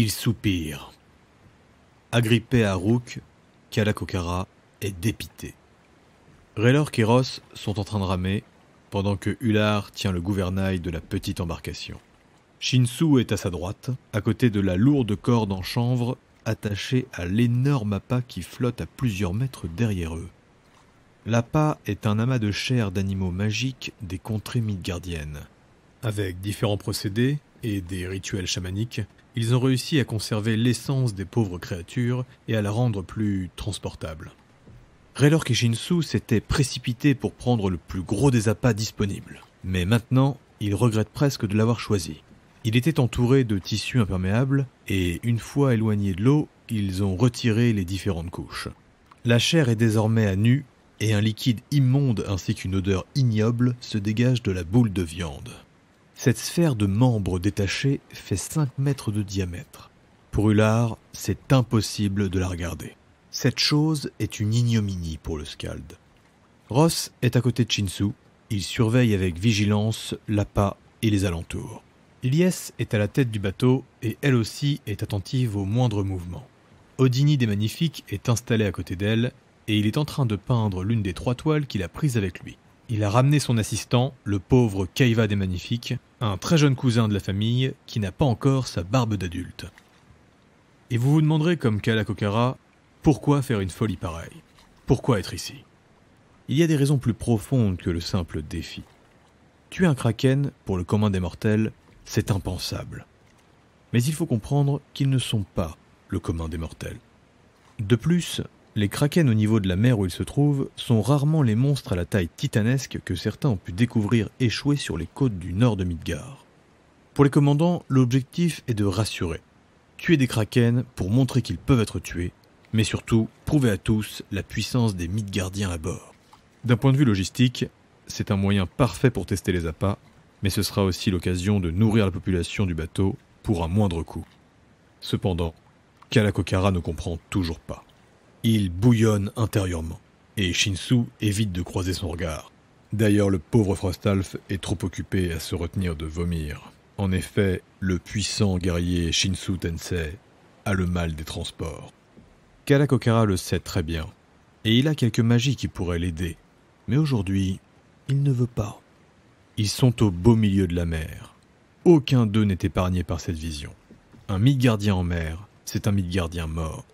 Il soupire. Agrippé à Rook, Kalakokara est dépité. Raylork et Ross sont en train de ramer, pendant que Ular tient le gouvernail de la petite embarcation. Shinsu est à sa droite, à côté de la lourde corde en chanvre attachée à l'énorme appât qui flotte à plusieurs mètres derrière eux. L'appât est un amas de chair d'animaux magiques des contrées midgardiennes. Avec différents procédés et des rituels chamaniques, ils ont réussi à conserver l'essence des pauvres créatures et à la rendre plus transportable. Raylor Kishinsu s'était précipité pour prendre le plus gros des appâts disponibles. Mais maintenant, il regrette presque de l'avoir choisi. Il était entouré de tissus imperméables et une fois éloigné de l'eau, ils ont retiré les différentes couches. La chair est désormais à nu et un liquide immonde ainsi qu'une odeur ignoble se dégage de la boule de viande. Cette sphère de membres détachés fait 5 mètres de diamètre. Pour Ular, c'est impossible de la regarder. Cette chose est une ignominie pour le Scald. Ross est à côté de Shinsu. Il surveille avec vigilance l'appât et les alentours. Ilyes est à la tête du bateau et elle aussi est attentive aux moindres mouvements. Odini des Magnifiques est installé à côté d'elle et il est en train de peindre l'une des trois toiles qu'il a prises avec lui. Il a ramené son assistant, le pauvre Kaiva des Magnifiques, un très jeune cousin de la famille qui n'a pas encore sa barbe d'adulte. Et vous vous demanderez comme Kalakokara, pourquoi faire une folie pareille? Pourquoi être ici? Il y a des raisons plus profondes que le simple défi. Tuer un kraken, pour le commun des mortels, c'est impensable. Mais il faut comprendre qu'ils ne sont pas le commun des mortels. De plus, les kraken au niveau de la mer où ils se trouvent sont rarement les monstres à la taille titanesque que certains ont pu découvrir échouer sur les côtes du nord de Midgard. Pour les commandants, l'objectif est de rassurer. Tuer des kraken pour montrer qu'ils peuvent être tués, mais surtout prouver à tous la puissance des Midgardiens à bord. D'un point de vue logistique, c'est un moyen parfait pour tester les appâts, mais ce sera aussi l'occasion de nourrir la population du bateau pour un moindre coût. Cependant, Kalakokara ne comprend toujours pas. Il bouillonne intérieurement, et Shinsu évite de croiser son regard. D'ailleurs, le pauvre Frostalf est trop occupé à se retenir de vomir. En effet, le puissant guerrier Shinsu Tensei a le mal des transports. Kalakokara le sait très bien, et il a quelques magies qui pourraient l'aider. Mais aujourd'hui, il ne veut pas. Ils sont au beau milieu de la mer. Aucun d'eux n'est épargné par cette vision. Un Midgardien en mer, c'est un Midgardien mort.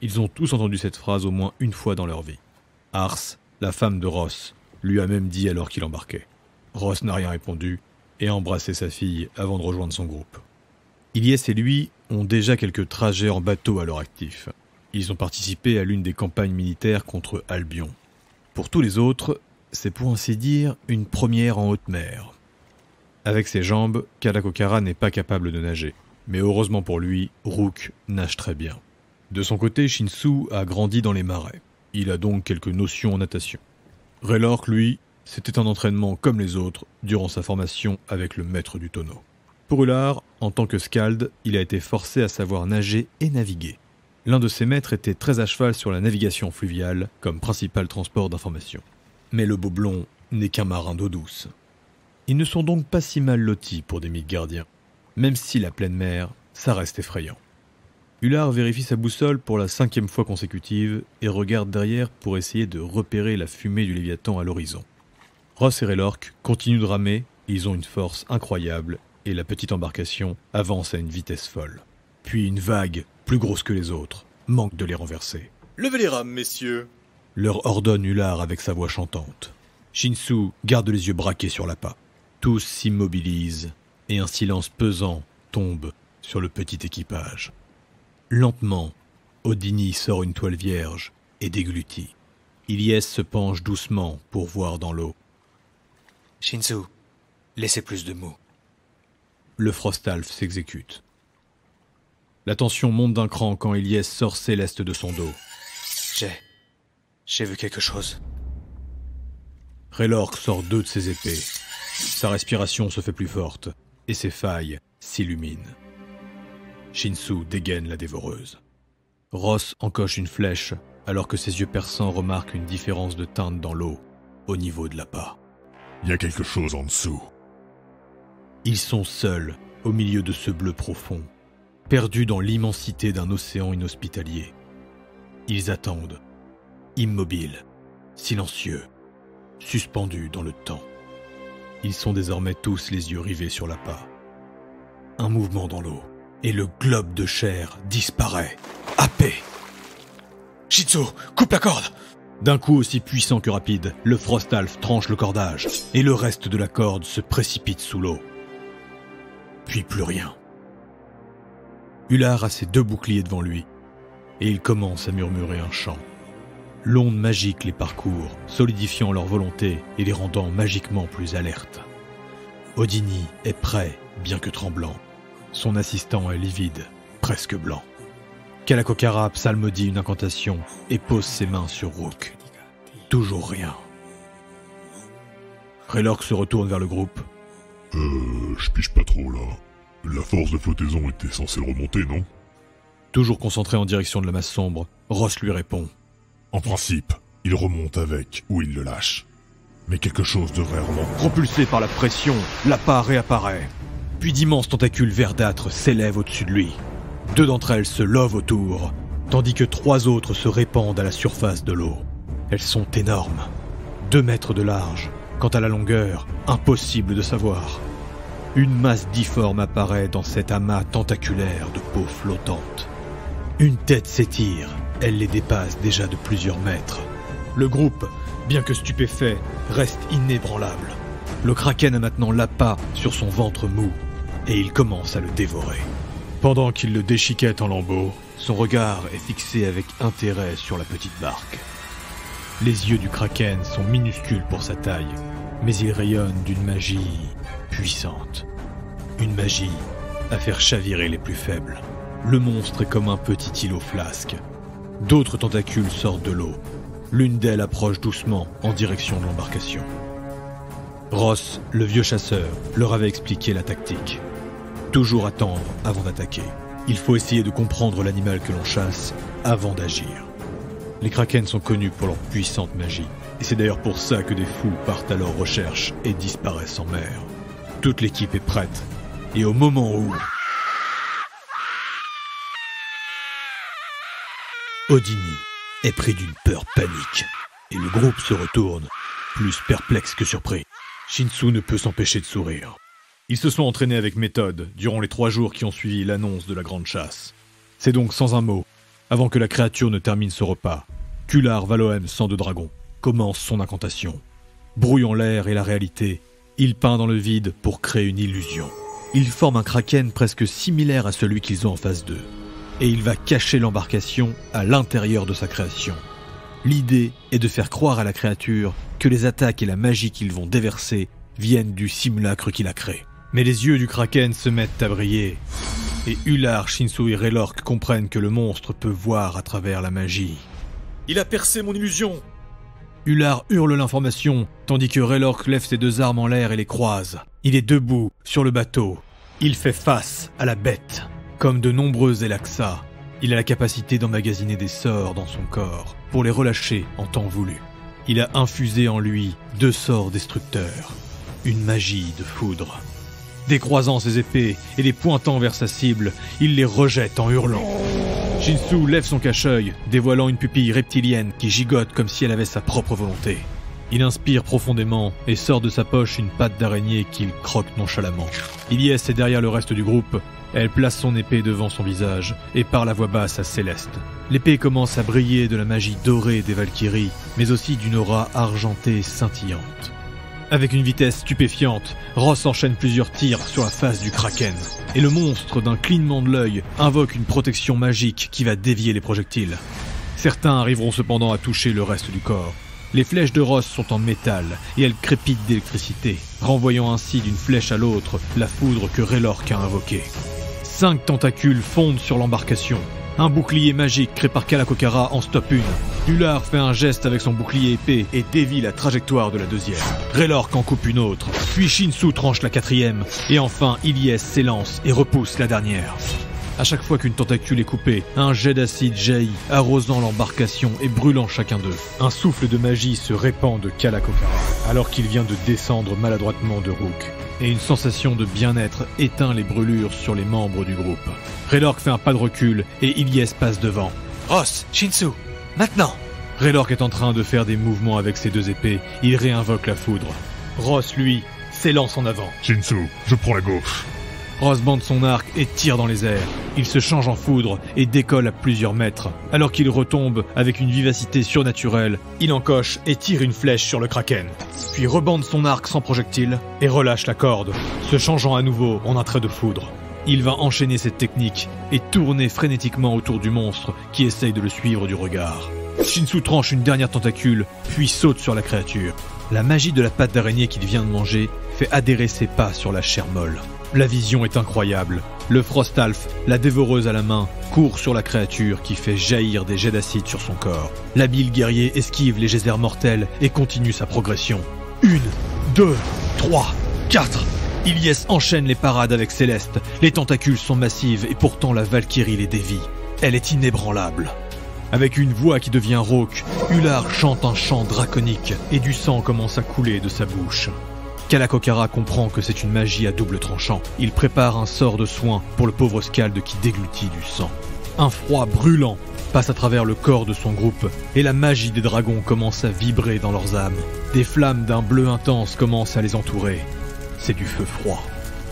Ils ont tous entendu cette phrase au moins une fois dans leur vie. Ars, la femme de Ross, lui a même dit alors qu'il embarquait. Ross n'a rien répondu et a embrassé sa fille avant de rejoindre son groupe. Ilyes et lui ont déjà quelques trajets en bateau à leur actif. Ils ont participé à l'une des campagnes militaires contre Albion. Pour tous les autres, c'est pour ainsi dire une première en haute mer. Avec ses jambes, Kalakokara n'est pas capable de nager. Mais heureusement pour lui, Rook nage très bien. De son côté, Shinsu a grandi dans les marais. Il a donc quelques notions en natation. Raylork, lui, c'était un entraînement comme les autres durant sa formation avec le maître du tonneau. Pour Ular, en tant que scald, il a été forcé à savoir nager et naviguer. L'un de ses maîtres était très à cheval sur la navigation fluviale comme principal transport d'informations. Mais le beau blond n'est qu'un marin d'eau douce. Ils ne sont donc pas si mal lotis pour des gardiens, même si la pleine mer, ça reste effrayant. Ular vérifie sa boussole pour la cinquième fois consécutive et regarde derrière pour essayer de repérer la fumée du Léviathan à l'horizon. Ross et Raylork continuent de ramer, ils ont une force incroyable et la petite embarcation avance à une vitesse folle. Puis une vague, plus grosse que les autres, manque de les renverser. Levez les rames, messieurs leur ordonne Ular avec sa voix chantante. Shinsu garde les yeux braqués sur l'appât. Tous s'immobilisent et un silence pesant tombe sur le petit équipage. Lentement, Odini sort une toile vierge et déglutit. Ilyes se penche doucement pour voir dans l'eau. Shinsu, laissez plus de mots. Le Frostalf s'exécute. La tension monte d'un cran quand Ilyes sort céleste de son dos. J'ai. J'ai vu quelque chose. Raylork sort deux de ses épées. Sa respiration se fait plus forte et ses failles s'illuminent. Shinsu dégaine la dévoreuse. Ross encoche une flèche alors que ses yeux perçants remarquent une différence de teinte dans l'eau au niveau de l'appât. Il y a quelque chose en dessous. Ils sont seuls au milieu de ce bleu profond. perdus dans l'immensité d'un océan inhospitalier. Ils attendent, immobiles, silencieux, suspendus dans le temps. Ils sont désormais tous les yeux rivés sur l'appât. Un mouvement dans l'eau, et le globe de chair disparaît, happé. Shitsu, coupe la corde D'un coup aussi puissant que rapide, le Frostalf tranche le cordage, et le reste de la corde se précipite sous l'eau. Puis plus rien. Ular a ses deux boucliers devant lui, et il commence à murmurer un chant. L'onde magique les parcourt, solidifiant leur volonté et les rendant magiquement plus alertes. Odini est prêt, bien que tremblant. Son assistant est livide, presque blanc. Kalakokara psalmodie une incantation et pose ses mains sur Rook. Toujours rien. Raylork se retourne vers le groupe. Euh, je piche pas trop là. La force de flottaison était censée le remonter, non? Toujours concentré en direction de la masse sombre, Ross lui répond. En principe, il remonte avec ou il le lâche. Mais quelque chose devrait remonter. Propulsé par la pression, l'appât réapparaît. Puis d'immenses tentacules verdâtres s'élèvent au-dessus de lui. Deux d'entre elles se lovent autour, tandis que trois autres se répandent à la surface de l'eau. Elles sont énormes. Deux mètres de large. Quant à la longueur, impossible de savoir. Une masse difforme apparaît dans cet amas tentaculaire de peau flottante. Une tête s'étire, elle les dépasse déjà de plusieurs mètres. Le groupe, bien que stupéfait, reste inébranlable. Le kraken a maintenant l'appât sur son ventre mou, et il commence à le dévorer. Pendant qu'il le déchiquette en lambeaux, son regard est fixé avec intérêt sur la petite barque. Les yeux du kraken sont minuscules pour sa taille, mais ils rayonnent d'une magie puissante. Une magie à faire chavirer les plus faibles. Le monstre est comme un petit îlot flasque. D'autres tentacules sortent de l'eau. L'une d'elles approche doucement en direction de l'embarcation. Ross, le vieux chasseur, leur avait expliqué la tactique. Toujours attendre avant d'attaquer. Il faut essayer de comprendre l'animal que l'on chasse avant d'agir. Les kraken sont connus pour leur puissante magie, et c'est d'ailleurs pour ça que des fous partent à leur recherche et disparaissent en mer. Toute l'équipe est prête, et au moment où... Odini est pris d'une peur panique, et le groupe se retourne, plus perplexe que surpris. Shinsu ne peut s'empêcher de sourire. Ils se sont entraînés avec méthode durant les trois jours qui ont suivi l'annonce de la grande chasse. C'est donc sans un mot, avant que la créature ne termine ce repas, Kular Valoem sang de dragon commence son incantation. Brouillant l'air et la réalité, il peint dans le vide pour créer une illusion. Il forme un kraken presque similaire à celui qu'ils ont en face d'eux. Et il va cacher l'embarcation à l'intérieur de sa création. L'idée est de faire croire à la créature que les attaques et la magie qu'ils vont déverser viennent du simulacre qu'il a créé. Mais les yeux du kraken se mettent à briller. Et Ular, Shinsu et Raylork comprennent que le monstre peut voir à travers la magie. Il a percé mon illusion Ular hurle l'information, tandis que Raylork lève ses deux armes en l'air et les croise. Il est debout, sur le bateau. Il fait face à la bête. Comme de nombreux Elaxa, il a la capacité d'emmagasiner des sorts dans son corps, pour les relâcher en temps voulu. Il a infusé en lui deux sorts destructeurs, une magie de foudre. Décroisant ses épées et les pointant vers sa cible, il les rejette en hurlant. Shinsu lève son cache-œil, dévoilant une pupille reptilienne qui gigote comme si elle avait sa propre volonté. Il inspire profondément et sort de sa poche une patte d'araignée qu'il croque nonchalamment. Ilyes est derrière le reste du groupe. Elle place son épée devant son visage et parle à voix basse à Céleste. L'épée commence à briller de la magie dorée des Valkyries, mais aussi d'une aura argentée scintillante. Avec une vitesse stupéfiante, Ross enchaîne plusieurs tirs sur la face du kraken. Et le monstre, d'un clignement de l'œil, invoque une protection magique qui va dévier les projectiles. Certains arriveront cependant à toucher le reste du corps. Les flèches de Ross sont en métal et elles crépitent d'électricité, renvoyant ainsi d'une flèche à l'autre la foudre que Raylork a invoquée. Cinq tentacules fondent sur l'embarcation. Un bouclier magique créé par Kalakokara en stoppe une. Ular fait un geste avec son bouclier épais et dévie la trajectoire de la deuxième. Raylork en coupe une autre. Puis Shinsu tranche la quatrième. Et enfin, Ilyes s'élance et repousse la dernière. À chaque fois qu'une tentacule est coupée, un jet d'acide jaillit, arrosant l'embarcation et brûlant chacun d'eux. Un souffle de magie se répand de Kalakokara, alors qu'il vient de descendre maladroitement de Rook. Et une sensation de bien-être éteint les brûlures sur les membres du groupe. Raylork fait un pas de recul et Ilyes passe devant. Ross, Shinsu, maintenant Raylork est en train de faire des mouvements avec ses deux épées, il réinvoque la foudre. Ross, lui, s'élance en avant. Shinsu, je prends la gauche. Ross bande son arc et tire dans les airs. Il se change en foudre et décolle à plusieurs mètres. Alors qu'il retombe avec une vivacité surnaturelle, il encoche et tire une flèche sur le kraken. Puis rebande son arc sans projectile et relâche la corde, se changeant à nouveau en un trait de foudre. Il va enchaîner cette technique et tourner frénétiquement autour du monstre qui essaye de le suivre du regard. Shinsu tranche une dernière tentacule, puis saute sur la créature. La magie de la patte d'araignée qu'il vient de manger fait adhérer ses pas sur la chair molle. La vision est incroyable. Le Frostalf, la dévoreuse à la main, court sur la créature qui fait jaillir des jets d'acide sur son corps. L'habile guerrier esquive les geysers mortels et continue sa progression. Une, deux, trois, quatre. Ilyes enchaîne les parades avec Céleste. Les tentacules sont massives et pourtant la Valkyrie les dévie. Elle est inébranlable. Avec une voix qui devient rauque, Ular chante un chant draconique et du sang commence à couler de sa bouche. Kalakokara comprend que c'est une magie à double tranchant. Il prépare un sort de soin pour le pauvre Scald qui déglutit du sang. Un froid brûlant passe à travers le corps de son groupe et la magie des dragons commence à vibrer dans leurs âmes. Des flammes d'un bleu intense commencent à les entourer. C'est du feu froid.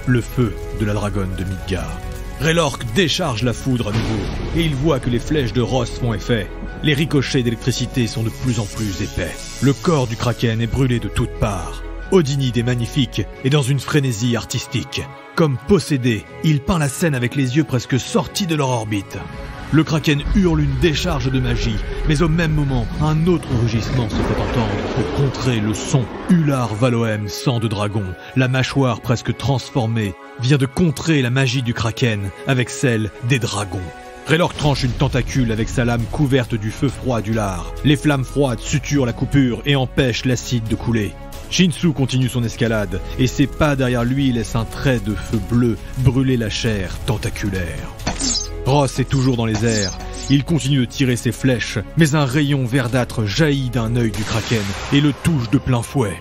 Le feu de la dragonne de Midgard. Raylork décharge la foudre à nouveau et il voit que les flèches de Ross font effet. Les ricochets d'électricité sont de plus en plus épais. Le corps du kraken est brûlé de toutes parts. Odinide est magnifique et dans une frénésie artistique. Comme possédé, il peint la scène avec les yeux presque sortis de leur orbite. Le kraken hurle une décharge de magie, mais au même moment, un autre rugissement se fait entendre pour contrer le son. Ular Valoem, sang de dragon, la mâchoire presque transformée, vient de contrer la magie du kraken avec celle des dragons. Raylork tranche une tentacule avec sa lame couverte du feu froid du lard. Les flammes froides suturent la coupure et empêchent l'acide de couler. Shinsu continue son escalade, et ses pas derrière lui laissent un trait de feu bleu brûler la chair tentaculaire. Ross est toujours dans les airs. Il continue de tirer ses flèches, mais un rayon verdâtre jaillit d'un œil du kraken et le touche de plein fouet.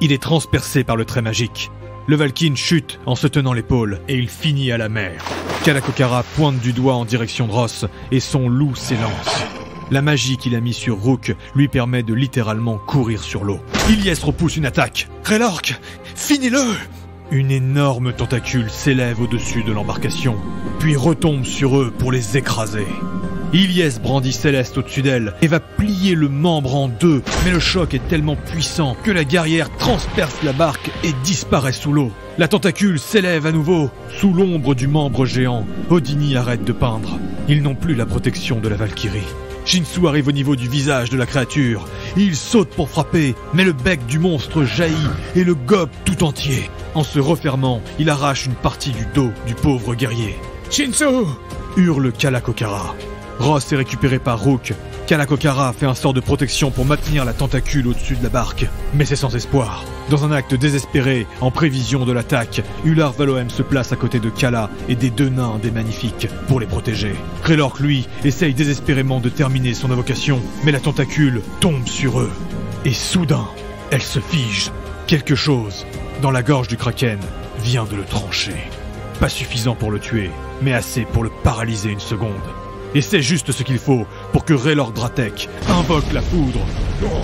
Il est transpercé par le trait magique. Le Valkyne chute en se tenant l'épaule et il finit à la mer. Kalakokara pointe du doigt en direction de Ross et son loup s'élance. La magie qu'il a mis sur Rook lui permet de littéralement courir sur l'eau. Ilyes repousse une attaque. Raylork, finis-le Une énorme tentacule s'élève au-dessus de l'embarcation, puis retombe sur eux pour les écraser. Ilyes brandit Céleste au-dessus d'elle et va plier le membre en deux, mais le choc est tellement puissant que la guerrière transperce la barque et disparaît sous l'eau. La tentacule s'élève à nouveau. Sous l'ombre du membre géant, Odini arrête de peindre. Ils n'ont plus la protection de la Valkyrie. Shinsu arrive au niveau du visage de la créature. Il saute pour frapper, mais le bec du monstre jaillit et le gobe tout entier. En se refermant, il arrache une partie du dos du pauvre guerrier. Shinsu Hurle Kalakokara. Ross est récupéré par Rook. Kalakokara fait un sort de protection pour maintenir la tentacule au-dessus de la barque, mais c'est sans espoir. Dans un acte désespéré, en prévision de l'attaque, Ular Valoem se place à côté de Kala et des deux nains des magnifiques pour les protéger. Krelork, lui, essaye désespérément de terminer son invocation, mais la tentacule tombe sur eux. Et soudain, elle se fige. Quelque chose, dans la gorge du kraken, vient de le trancher. Pas suffisant pour le tuer, mais assez pour le paralyser une seconde. Et c'est juste ce qu'il faut pour que Raylord Dratek invoque la foudre.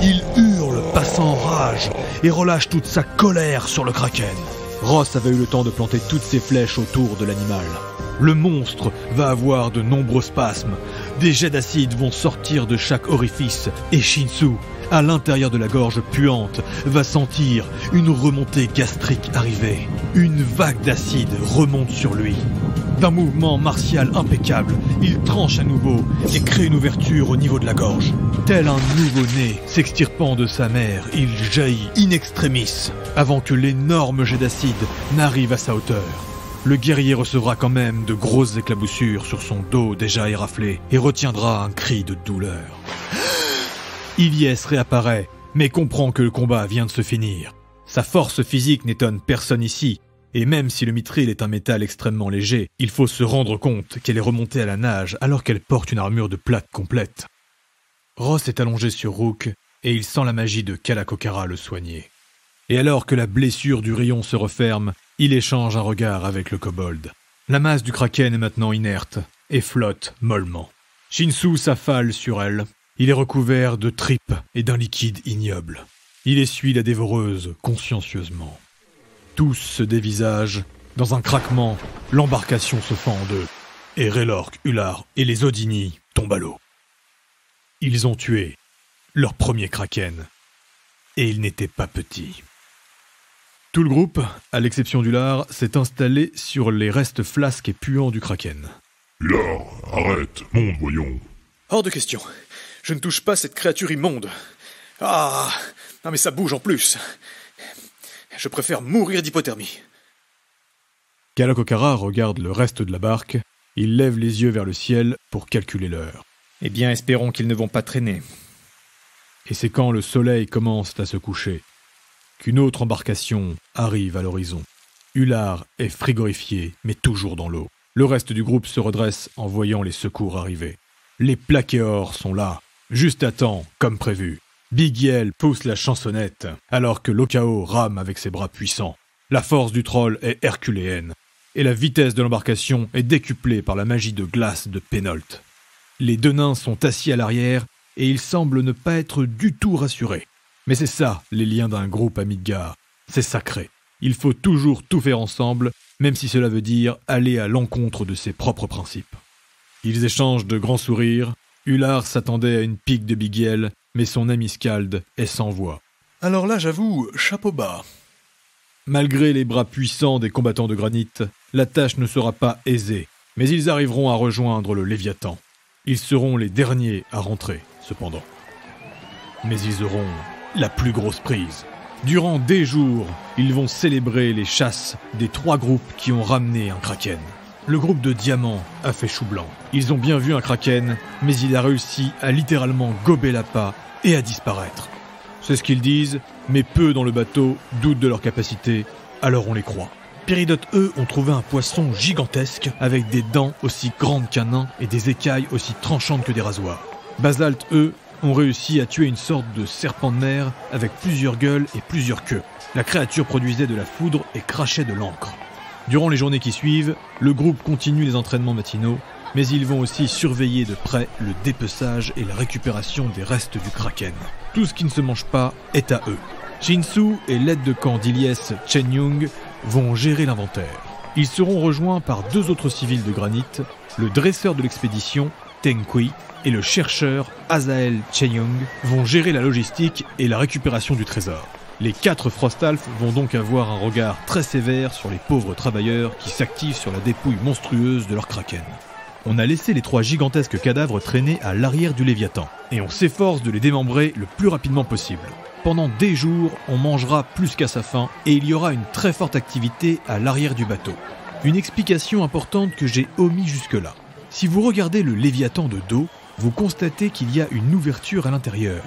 Il hurle, passant en rage, et relâche toute sa colère sur le kraken. Ross avait eu le temps de planter toutes ses flèches autour de l'animal. Le monstre va avoir de nombreux spasmes. Des jets d'acide vont sortir de chaque orifice, et Shinsu, à l'intérieur de la gorge puante, va sentir une remontée gastrique arriver. Une vague d'acide remonte sur lui. D'un mouvement martial impeccable, il tranche à nouveau et crée une ouverture au niveau de la gorge. Tel un nouveau-né s'extirpant de sa mère, il jaillit in extremis avant que l'énorme jet d'acide n'arrive à sa hauteur. Le guerrier recevra quand même de grosses éclaboussures sur son dos déjà éraflé et retiendra un cri de douleur. Ilyes réapparaît, mais comprend que le combat vient de se finir. Sa force physique n'étonne personne ici, et même si le mithril est un métal extrêmement léger, il faut se rendre compte qu'elle est remontée à la nage alors qu'elle porte une armure de plate complète. Ross est allongé sur Rook, et il sent la magie de Kalakokara le soigner. Et alors que la blessure du rayon se referme, il échange un regard avec le kobold. La masse du kraken est maintenant inerte et flotte mollement. Shinsu s'affale sur elle. Il est recouvert de tripes et d'un liquide ignoble. Il essuie la dévoreuse consciencieusement. Tous se dévisagent. Dans un craquement, l'embarcation se fend en deux. Et Raylork, Ular et les Odini tombent à l'eau. Ils ont tué leur premier kraken. Et il n'était pas petit. Tout le groupe, à l'exception d'Ular, s'est installé sur les restes flasques et puants du kraken. Ular, arrête, monte, voyons. Hors de question. Je ne touche pas cette créature immonde. Ah Non mais ça bouge en plus. Je préfère mourir d'hypothermie. Kalakokara regarde le reste de la barque. Il lève les yeux vers le ciel pour calculer l'heure. Eh bien, espérons qu'ils ne vont pas traîner. Et c'est quand le soleil commence à se coucher qu'une autre embarcation arrive à l'horizon. Ular est frigorifié, mais toujours dans l'eau. Le reste du groupe se redresse en voyant les secours arriver. Les plaquéors sont là, juste à temps, comme prévu. Big Yell pousse la chansonnette, alors que Lokao rame avec ses bras puissants. La force du troll est herculéenne, et la vitesse de l'embarcation est décuplée par la magie de glace de Pénolt. Les deux nains sont assis à l'arrière, et ils semblent ne pas être du tout rassurés. Mais c'est ça, les liens d'un groupe à Midgard. C'est sacré. Il faut toujours tout faire ensemble, même si cela veut dire aller à l'encontre de ses propres principes. Ils échangent de grands sourires. Ular s'attendait à une pique de Bigel, mais son ami Scald est sans voix. Alors là, j'avoue, chapeau bas. Malgré les bras puissants des combattants de granit, la tâche ne sera pas aisée, mais ils arriveront à rejoindre le Léviathan. Ils seront les derniers à rentrer, cependant. Mais ils auront la plus grosse prise. Durant des jours, ils vont célébrer les chasses des trois groupes qui ont ramené un kraken. Le groupe de Diamant a fait chou blanc. Ils ont bien vu un kraken, mais il a réussi à littéralement gober l'appât et à disparaître. C'est ce qu'ils disent, mais peu dans le bateau doutent de leur capacité, alors on les croit. Péridote, eux, ont trouvé un poisson gigantesque avec des dents aussi grandes qu'un nain et des écailles aussi tranchantes que des rasoirs. Basalte, eux, ont réussi à tuer une sorte de serpent de mer avec plusieurs gueules et plusieurs queues. La créature produisait de la foudre et crachait de l'encre. Durant les journées qui suivent, le groupe continue les entraînements matinaux, mais ils vont aussi surveiller de près le dépeçage et la récupération des restes du kraken. Tout ce qui ne se mange pas est à eux. Shinsu et l'aide de camp d'Ilyes Chen Yung vont gérer l'inventaire. Ils seront rejoints par deux autres civils de granit, le dresseur de l'expédition, Teng Kui, et le chercheur Azael Chenyong vont gérer la logistique et la récupération du trésor. Les quatre Frostalf vont donc avoir un regard très sévère sur les pauvres travailleurs qui s'activent sur la dépouille monstrueuse de leur kraken. On a laissé les trois gigantesques cadavres traîner à l'arrière du Léviathan, et on s'efforce de les démembrer le plus rapidement possible. Pendant des jours, on mangera plus qu'à sa faim, et il y aura une très forte activité à l'arrière du bateau. Une explication importante que j'ai omis jusque-là. Si vous regardez le Léviathan de dos, vous constatez qu'il y a une ouverture à l'intérieur.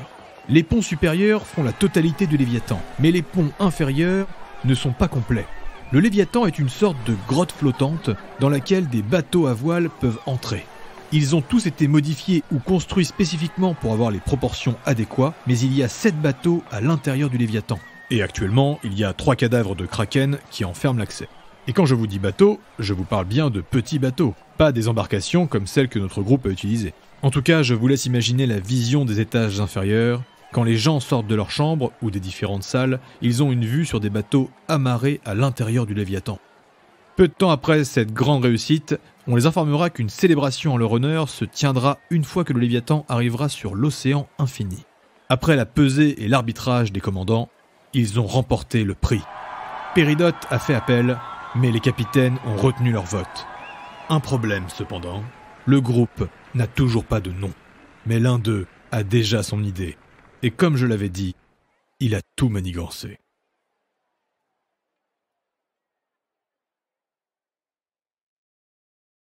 Les ponts supérieurs font la totalité du Léviathan, mais les ponts inférieurs ne sont pas complets. Le Léviathan est une sorte de grotte flottante dans laquelle des bateaux à voile peuvent entrer. Ils ont tous été modifiés ou construits spécifiquement pour avoir les proportions adéquates, mais il y a 7 bateaux à l'intérieur du Léviathan. Et actuellement, il y a 3 cadavres de kraken qui en ferment l'accès. Et quand je vous dis bateau, je vous parle bien de petits bateaux, pas des embarcations comme celles que notre groupe a utilisées. En tout cas, je vous laisse imaginer la vision des étages inférieurs. Quand les gens sortent de leur chambre ou des différentes salles, ils ont une vue sur des bateaux amarrés à l'intérieur du Léviathan. Peu de temps après cette grande réussite, on les informera qu'une célébration en leur honneur se tiendra une fois que le Léviathan arrivera sur l'océan infini. Après la pesée et l'arbitrage des commandants, ils ont remporté le prix. Péridote a fait appel, mais les capitaines ont retenu leur vote. Un problème cependant, le groupe n'a toujours pas de nom. Mais l'un d'eux a déjà son idée. Et comme je l'avais dit, il a tout manigancé.